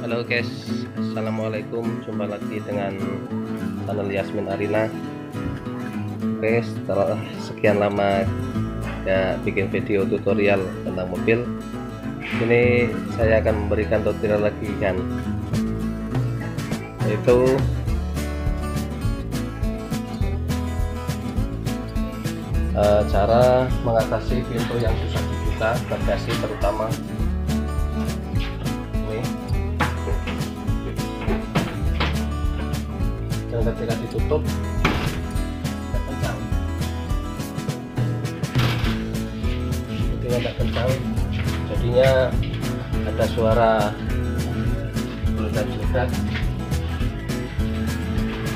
Halo guys, Assalamualaikum. Jumpa lagi dengan channel Yasmin Arina. Oke, setelah sekian lama ya bikin video tutorial tentang mobil Ini saya akan memberikan tutorial lagi kan? Yaitu uh, Cara mengatasi pintu yang susah dibuka bagasi terutama ketika ditutup. Tidak kencang. Ketika tidak kencang. Jadinya ada suara meledak-meledak.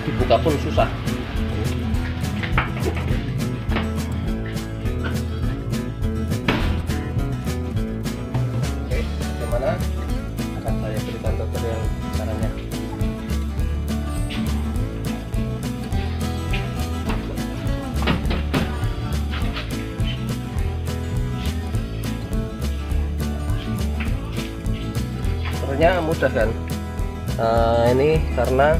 Dibuka pun susah sebenarnya mudah kan? Uh, ini karena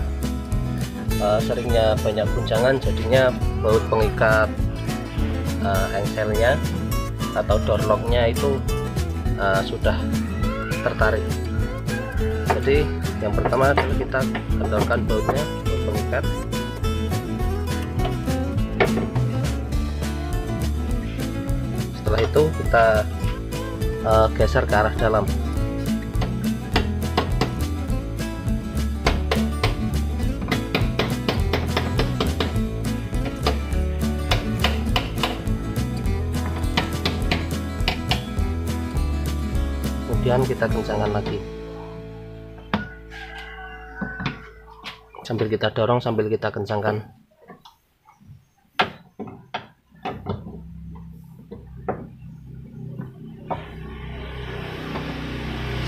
uh, seringnya banyak guncangan jadinya baut pengikat uh, engselnya atau door locknya itu uh, sudah tertarik. Jadi yang pertama adalah kita kendorkan bautnya baut pengikat. Setelah itu kita uh, geser ke arah dalam kemudian kita kencangkan lagi. Sambil kita dorong sambil kita kencangkan.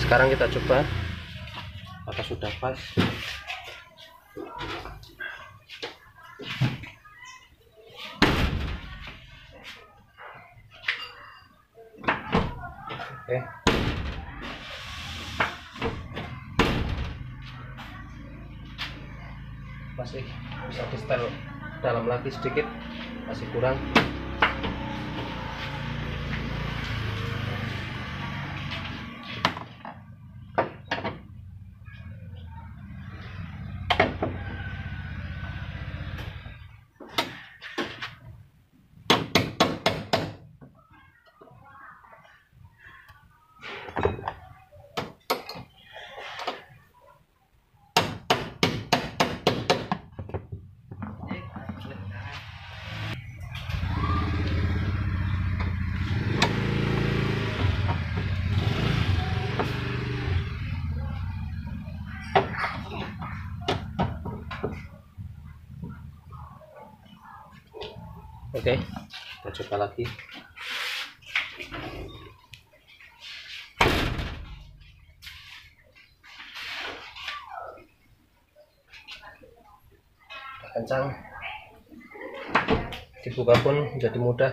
Sekarang kita coba apakah sudah pas. Oke masih bisa di setel dalam lagi sedikit. Masih kurang oke. Kita coba lagi. Kencang. Dibuka pun menjadi mudah.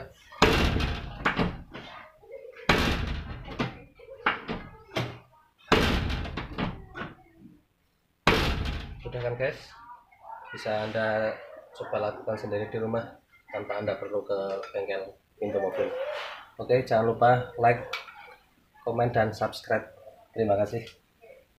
Sudah kan guys? Bisa anda coba lakukan sendiri di rumah tanpa anda perlu ke bengkel pintu mobil. Oke jangan lupa like komen dan subscribe. Terima kasih